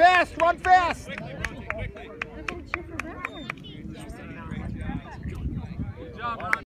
fast, run fast. Good job, Ron.